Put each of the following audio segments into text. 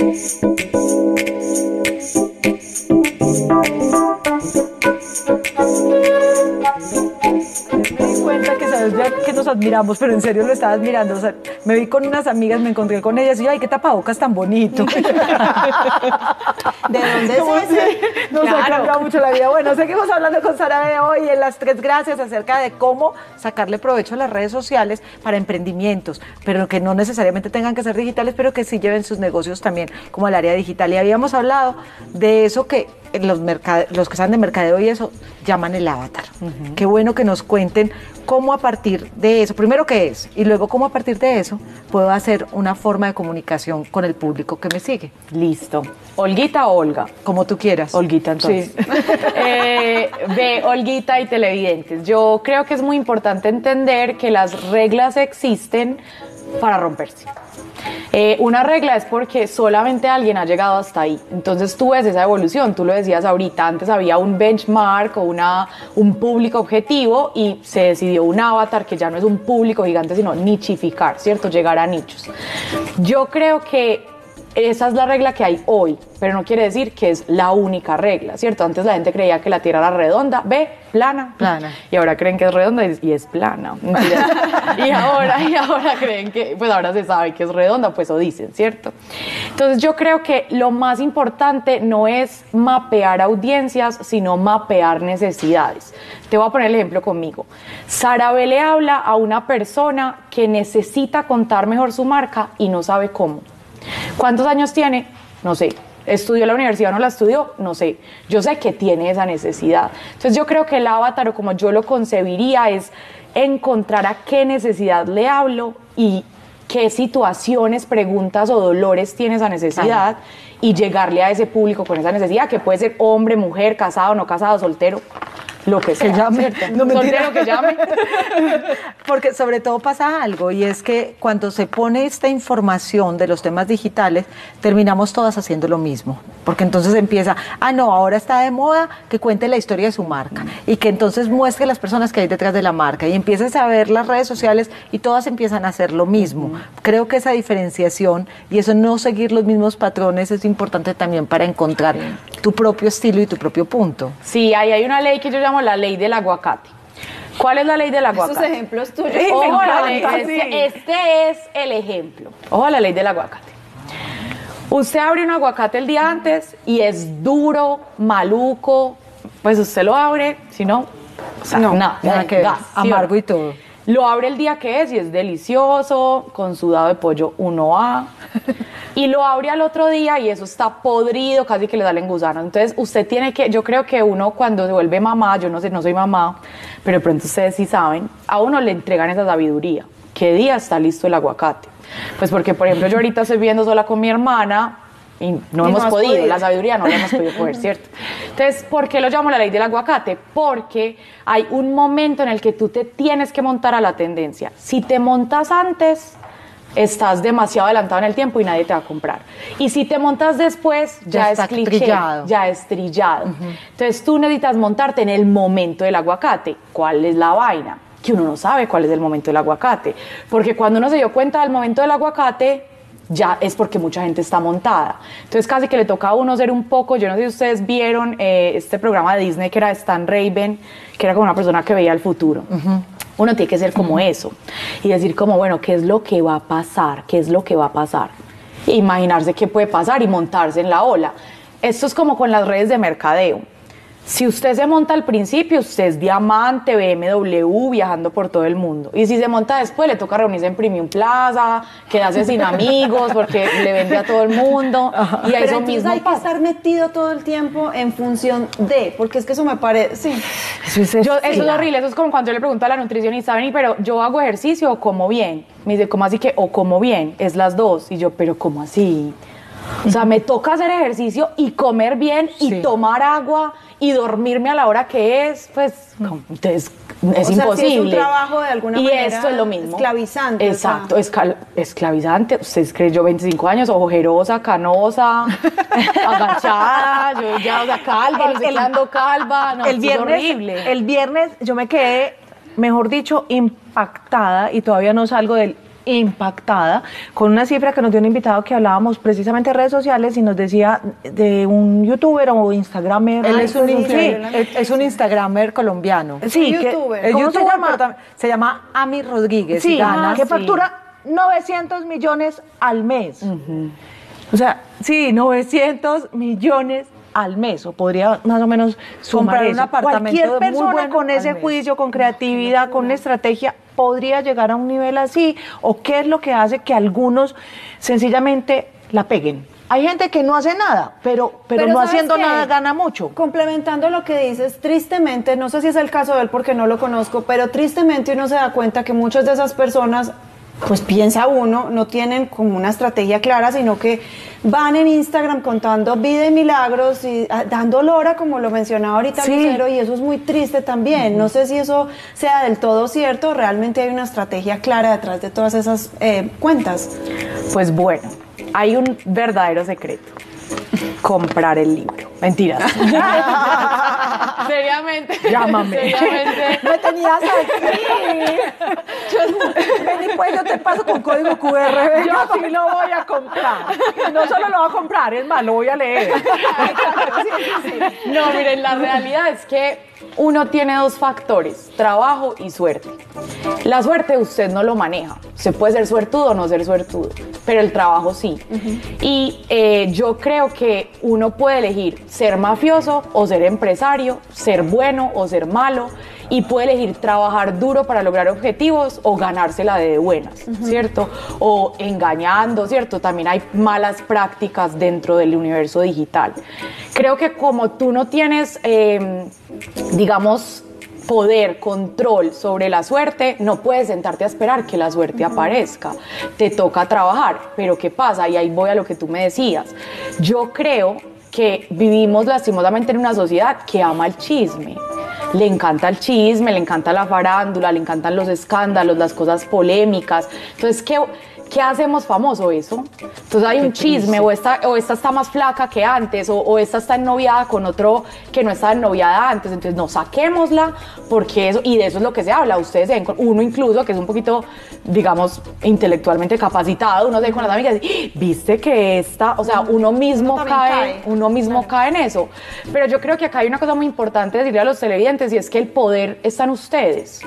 Música que nos admiramos, pero en serio lo estaba admirando. O sea, me vi con unas amigas, me encontré con ellas y yo, ay, qué tapabocas tan bonito. ¿De dónde es ese? Nos ha cambiado mucho la vida. Bueno, seguimos hablando con Sara de hoy en las tres gracias acerca de cómo sacarle provecho a las redes sociales para emprendimientos, pero que no necesariamente tengan que ser digitales, pero que sí lleven sus negocios también como al área digital. Y habíamos hablado de eso que los, los que saben de mercadeo y eso llaman el avatar. Qué bueno que nos cuenten cómo a partir de eso, primero qué es, y luego cómo a partir de eso puedo hacer una forma de comunicación con el público que me sigue. Listo. Olguita o Olga. Como tú quieras. Olguita, entonces. Sí. eh, ve, Olguita y televidentes. Yo creo que es muy importante entender que las reglas existen para romperse. Eh, una regla es porque solamente alguien ha llegado hasta ahí. Entonces tú ves esa evolución, tú lo decías ahorita, antes había un benchmark o una, un público objetivo y se decidió un avatar que ya no es un público gigante, sino nichificar, ¿cierto? Llegar a nichos. Yo creo que esa es la regla que hay hoy, pero no quiere decir que es la única regla, ¿cierto? Antes la gente creía que la Tierra era redonda, ve, plana, plana, y ahora creen que es redonda y es plana. y ahora, y ahora creen que, pues ahora se sabe que es redonda, pues lo dicen, ¿cierto? Entonces yo creo que lo más importante no es mapear audiencias, sino mapear necesidades. Te voy a poner el ejemplo conmigo. Sara B le habla a una persona que necesita contar mejor su marca y no sabe cómo. ¿Cuántos años tiene? No sé. ¿Estudió la universidad o no la estudió? No sé. Yo sé que tiene esa necesidad. Entonces yo creo que el avatar, o como yo lo concebiría, es encontrar a qué necesidad le hablo y qué situaciones, preguntas o dolores tiene esa necesidad y llegarle a ese público con esa necesidad, que puede ser hombre, mujer, casado, no casado, soltero lo que sea. llame. No me lo que llame. Porque sobre todo pasa algo y es que cuando se pone esta información de los temas digitales, terminamos todas haciendo lo mismo. Porque entonces empieza, ah, no, ahora está de moda que cuente la historia de su marca y que entonces muestre las personas que hay detrás de la marca y empiezas a ver las redes sociales y todas empiezan a hacer lo mismo. Creo que esa diferenciación y eso no seguir los mismos patrones es importante también para encontrar tu propio estilo y tu propio punto. Sí, ahí hay una ley que yo llamo la ley del aguacate. ¿Cuál es la ley del aguacate? Esos ejemplos tuyos. Ojo, la ley, este, este, es el ejemplo. Ojo la ley del aguacate. Usted abre un aguacate el día antes y es duro, maluco, pues usted lo abre, si no, o sea, no, nada, que amargo y todo. Lo abre el día que es y es delicioso, con sudado de pollo 1A. y lo abre al otro día y eso está podrido, casi que le da el gusano. Entonces, usted tiene que, yo creo que uno cuando se vuelve mamá, yo no sé, no soy mamá, pero de pronto ustedes sí saben, a uno le entregan esa sabiduría. ¿Qué día está listo el aguacate? Pues porque, por ejemplo, yo ahorita estoy viviendo sola con mi hermana y no hemos podido, la sabiduría no la hemos podido coger, ¿cierto? Entonces, ¿por qué lo llamo la ley del aguacate? Porque hay un momento en el que tú te tienes que montar a la tendencia. Si te montas antes, estás demasiado adelantado en el tiempo y nadie te va a comprar. Y si te montas después, ya, es cliché, ya es trillado. Entonces, tú necesitas montarte en el momento del aguacate. ¿Cuál es la vaina? Que uno no sabe cuál es el momento del aguacate. Porque cuando uno se dio cuenta del momento del aguacate, ya es porque mucha gente está montada. Entonces casi que le toca a uno ser un poco, yo no sé si ustedes vieron eh, este programa de Disney que era Stan Raven, que era como una persona que veía el futuro. Uno tiene que ser como eso y decir como, bueno, ¿qué es lo que va a pasar? ¿Qué es lo que va a pasar? E imaginarse qué puede pasar y montarse en la ola. Esto es como con las redes de mercadeo. Si usted se monta al principio, usted es diamante, BMW, viajando por todo el mundo. Y si se monta después, le toca reunirse en Premium Plaza, quedarse sin amigos porque le vende a todo el mundo. Y Pero mismo hay que estar metido todo el tiempo en función de, porque es que eso me parece, sí. Eso es, eso es horrible, eso es como cuando yo le pregunto a la nutricionista, Vení, pero yo hago ejercicio o como bien. Me dice, ¿cómo así que o como bien? Es las dos. Y yo, pero ¿cómo así? O sea, me toca hacer ejercicio y comer bien y tomar agua y dormirme a la hora que es, pues entonces es imposible. es un trabajo de alguna y manera. Y esto es lo mismo. Esclavizante. Exacto, esclavizante. Usted cree yo 25 años, ojerosa, canosa, agachada, yo ya, o sea, calva, el, el, calva. No, el viernes, horrible. El viernes yo me quedé, mejor dicho, impactada y todavía no salgo del impactada con una cifra que nos dio un invitado que hablábamos precisamente de redes sociales y nos decía de un youtuber o instagramer. Él Ay, es un, sí, es- es un instagramer colombiano. Sí, que-. El ¿cómo se youtuber, llama? pero tam- se llama Ami Rodríguez. Sí, gana. que factura 900 millones al mes. O sea, sí, 900 millones al mes, o podría más o menos sumar Comprar un eso. apartamento Cualquier persona bueno con ese juicio, con creatividad, con estrategia, podría llegar a un nivel así. ¿O qué es lo que hace que algunos sencillamente la peguen? Hay gente que no hace nada, pero, pero, no ¿sabes haciendo qué? nada gana mucho. Complementando lo que dices, tristemente, no sé si es el caso de él porque no lo conozco, pero tristemente uno se da cuenta que muchas de esas personas, pues piensa uno, no tienen como una estrategia clara, sino que van en Instagram contando vida y milagros y ah, dando lora, como lo mencionaba ahorita Sí. Lucero, y eso es muy triste también. No sé si eso sea del todo cierto, realmente hay una estrategia clara detrás de todas esas eh, cuentas. Pues bueno, hay un verdadero secreto. Comprar el libro. Mentiras. Seriamente. Llámame. Seriamente. Me tenías aquí. Vení, pues yo te paso con código QR. ven. Yo sí lo voy a comprar. No solo lo voy a comprar, es más, lo voy a leer. No, miren, la realidad es que uno tiene dos factores, trabajo y suerte. La suerte usted no lo maneja. Usted puede ser suertudo o no ser suertudo, pero el trabajo sí. Y eh, yo creo que uno puede elegir ser mafioso o ser empresario, ser bueno o ser malo, y puede elegir trabajar duro para lograr objetivos o ganársela de buenas, ¿cierto? O engañando, ¿cierto? También hay malas prácticas dentro del universo digital. Creo que como tú no tienes, eh, digamos, poder, control sobre la suerte, no puedes sentarte a esperar que la suerte aparezca. Te toca trabajar. Pero ¿qué pasa? Y ahí voy a lo que tú me decías. Yo creo que vivimos lastimosamente en una sociedad que ama el chisme. Le encanta el chisme, le encanta la farándula, le encantan los escándalos, las cosas polémicas. Entonces, ¿qué, ¿qué hacemos famoso eso? Entonces hay un chisme, o esta, o esta está más flaca que antes, o, o esta está ennoviada con otro que no estaba ennoviada antes. Entonces, no saquémosla, porque eso, y de eso es lo que se habla. Ustedes ven, con- uno incluso que es un poquito, digamos, intelectualmente capacitado, uno se ve con las amigas, y, viste que esta, o sea, uno mismo también cae, cae. uno mismo cae en eso. Pero yo creo que acá hay una cosa muy importante decirle a los televidentes y es que el poder está en ustedes.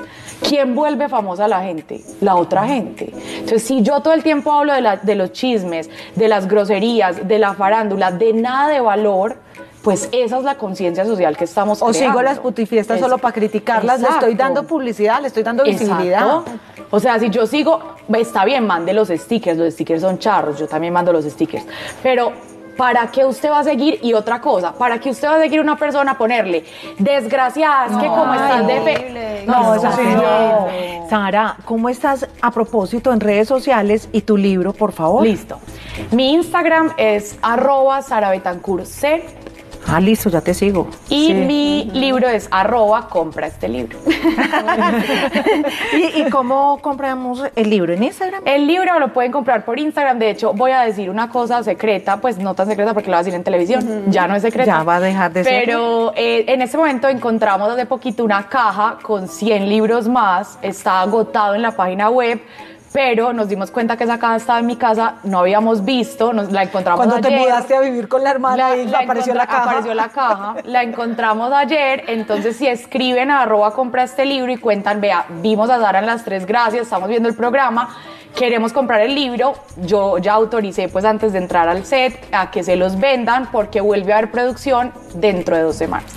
¿Quién vuelve famosa a la gente? La otra gente. Entonces, si yo todo el tiempo hablo de, la- de los chismes, de las groserías, de la farándula, de nada de valor, pues esa es la conciencia social que estamos O creando. sigo las putifiestas Es- solo para criticarlas, le estoy Exacto. dando publicidad, le estoy dando visibilidad. Exacto. O sea, si yo sigo, está bien, mande los stickers, los stickers son charros, yo también mando los stickers, pero ¿para qué usted va a seguir? Y otra cosa, ¿para qué usted va a seguir una persona ponerle, desgraciada, es que como estás de fe... No, eso sí, no. Sara, ¿cómo estás a propósito en redes sociales y tu libro, por favor? Listo. Mi Instagram es arroba sarabetancourt Ah, listo, ya te sigo. y Sí. mi libro es arroba compra este libro. ¿Y, y cómo compramos el libro? ¿En Instagram? El libro lo pueden comprar por Instagram. De hecho, voy a decir una cosa secreta, pues no tan secreta porque lo voy a decir en televisión. Ya no es secreta. Ya va a dejar de ser. Pero eh, en este momento encontramos hace poquito una caja con 100 libros más. Está agotado en la página web. Pero nos dimos cuenta que esa caja estaba en mi casa, no habíamos visto, nos la encontramos Cuando te ayer. mudaste a vivir con la hermana y apareció la caja. Apareció la caja, la encontramos ayer, entonces si escriben a arroba compra este libro y cuentan, vea, vimos a Sara en las tres gracias, estamos viendo el programa, queremos comprar el libro, yo ya autoricé pues antes de entrar al set a que se los vendan porque vuelve a haber producción dentro de dos semanas.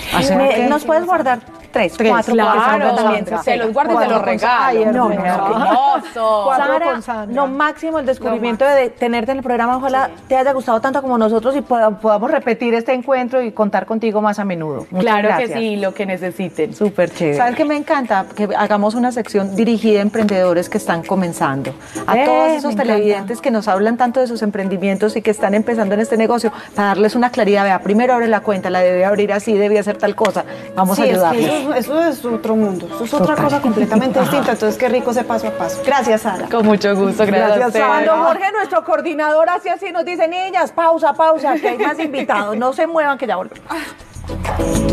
¿Nos puedes guardar tres, Tres, cuatro? Claro, también se los guardo y se Cuatro los. Ay, no, hermoso. Cuatro Sara, lo máximo el descubrimiento de tenerte en el programa. Ojalá te haya gustado tanto como nosotros y poda- podamos repetir este encuentro y contar contigo más a menudo. Muchas Claro gracias. que sí, lo que necesiten. Súper chévere. ¿Sabes qué me encanta? Que hagamos una sección dirigida a emprendedores que están comenzando. A Eh, todos esos encanta. televidentes que nos hablan tanto de sus emprendimientos y que están empezando en este negocio, para darles una claridad. Vea, primero abre la cuenta, la debe abrir así, debe hacer tal cosa. Vamos Sí, a es que ayudarles. Eso, es- eso es otro mundo, eso es otra cosa completamente distinta. Entonces, qué rico ese paso a paso. Gracias, Sara. Con mucho gusto, gracias, Gracias, a. Cuando Jorge, nuestro coordinador, hace así, nos dice, niñas, pausa, pausa, que hay más invitados. No se muevan, que ya volvemos.